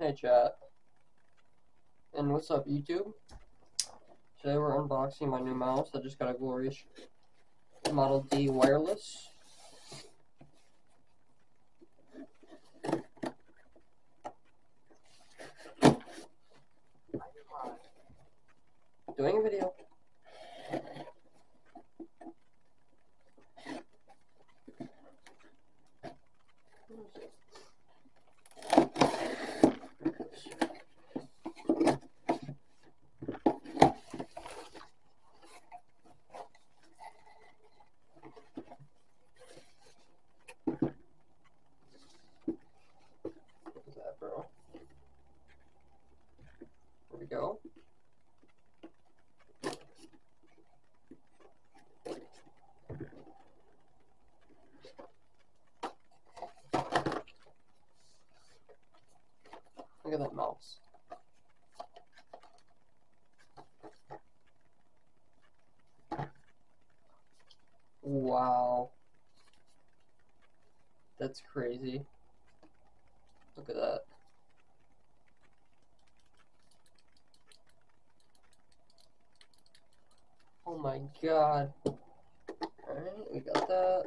Hey chat. And what's up YouTube? Today we're unboxing my new mouse. I just got a glorious Model D wireless. Doing a video that, bro? There we go. Look at that mouse. Wow. That's crazy. Look at that. Oh my god. Alright, we got that.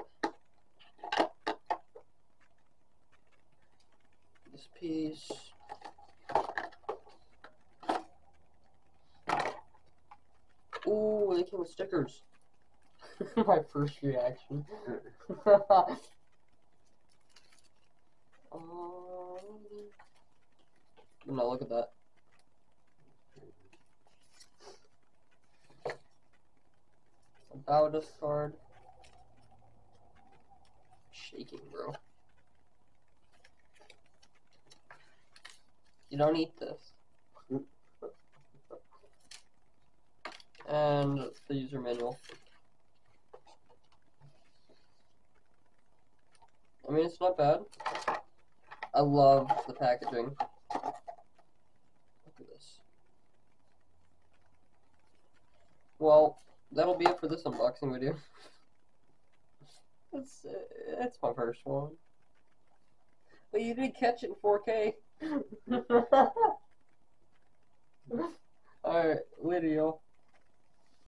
This piece. Ooh, they came with stickers. my first reaction. um, look at that. About a card. Shaking, bro. You don't eat this. And the user manual. I mean, it's not bad. I love the packaging. Look at this. Well, that'll be it for this unboxing video. That's uh, that's my first one. But you did catch it in 4K.